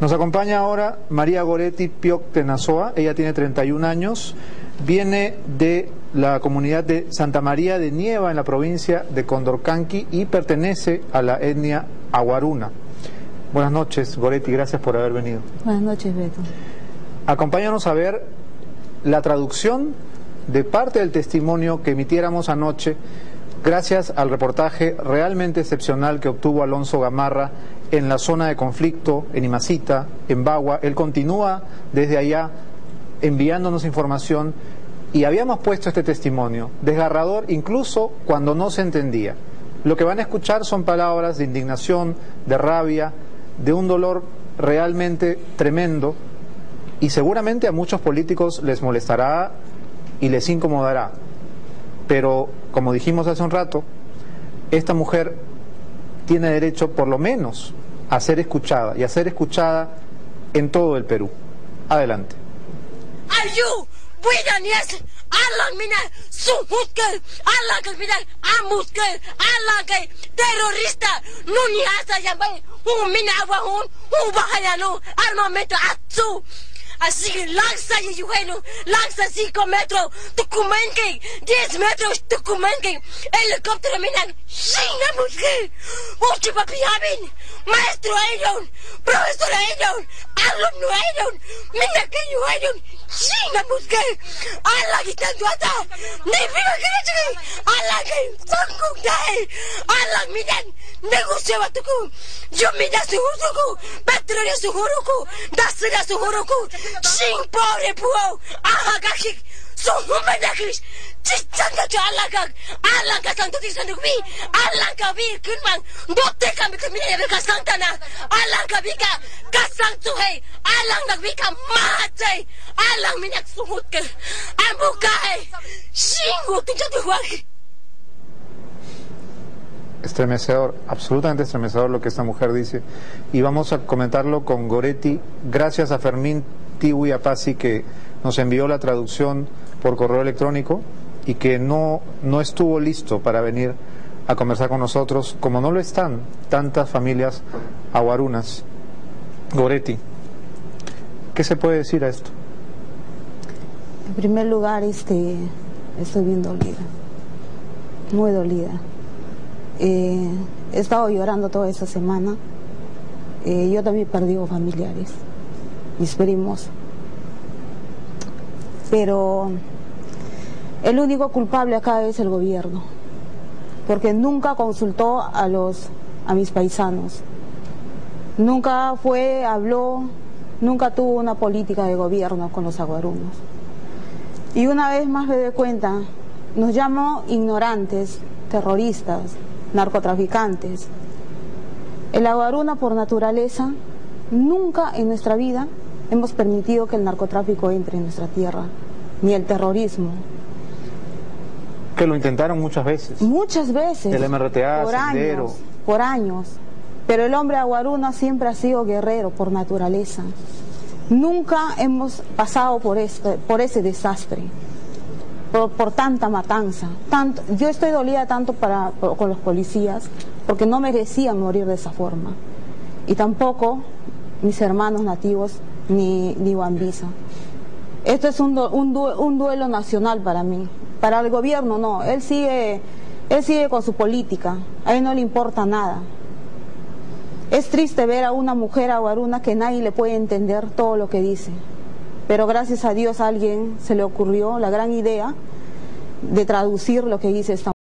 Nos acompaña ahora María Goretti Pioc Tenazoa, ella tiene 31 años, viene de la comunidad de Santa María de Nieva en la provincia de Condorcanqui y pertenece a la etnia aguaruna. Buenas noches, Goretti, gracias por haber venido. Buenas noches, Beto. Acompáñanos a ver la traducción de parte del testimonio que emitiéramos anoche gracias al reportaje realmente excepcional que obtuvo Alonso Gamarra en la zona de conflicto, en Imacita, en Bagua. Él continúa desde allá enviándonos información y habíamos puesto este testimonio, desgarrador incluso cuando no se entendía. Lo que van a escuchar son palabras de indignación, de rabia, de un dolor realmente tremendo y seguramente a muchos políticos les molestará y les incomodará. Pero, como dijimos hace un rato, esta mujer tiene derecho por lo menos a ser escuchada y a ser escuchada en todo el Perú. Adelante. Así lanza y bueno, lanza 5 metros, Tucumanque, 10 metros, Tucumanque, helicóptero minan, China mujer, Uchi papi Abin, maestro Ayon, profesor Ayon, alumno Ayon, mina que yo Ayon, China mujer, ala gitando ata, ni viva que no ala que son kukdae, ala minan, negocio batuku, yo mina su huruku, petróleo su huruku, dasira su huruku, Sing pobre puo, aha kakik, so humanakis, chichanga cho alakak, alaka santo di sanukbi, alaka bi kunman, bote kami kami ne ka santana, alaka bi ka kasang tuhe, alang nagbi ka matay, alang minyak sumut ka, ambukai, sing utin tu huwag. Estremecedor, absolutamente estremecedor lo que esta mujer dice. Y vamos a comentarlo con Goretti, gracias a Fermín Tiwi Apasi que nos envió la traducción por correo electrónico y que no, no estuvo listo para venir a conversar con nosotros, como no lo están tantas familias aguarunas. Goretti, ¿qué se puede decir a esto? En primer lugar, este, estoy bien dolida, muy dolida. Eh, he estado llorando toda esta semana. Eh, yo también perdí familiares, mis primos. Pero el único culpable acá es el gobierno, porque nunca consultó a los a mis paisanos. Nunca fue, habló, nunca tuvo una política de gobierno con los aguarunos. Y una vez más me doy cuenta, nos llamó ignorantes, terroristas, narcotraficantes. El aguaruna por naturaleza, nunca en nuestra vida hemos permitido que el narcotráfico entre en nuestra tierra, ni el terrorismo. Que lo intentaron muchas veces. Muchas veces. El MRTA, por Sendero. años, por años. Pero el hombre aguaruna siempre ha sido guerrero por naturaleza. Nunca hemos pasado por, este, por ese desastre, por, por tanta matanza. Tanto, yo estoy dolida tanto para, por- con los policías porque no merecían morir de esa forma. Y tampoco mis hermanos nativos ni, ni Wambisa. Esto es un, un duelo nacional para mí. Para el gobierno no, él sigue, él sigue con su política, a él no le importa nada. Es triste ver a una mujer aguaruna que nadie le puede entender todo lo que dice. Pero gracias a Dios a alguien se le ocurrió la gran idea de traducir lo que dice esta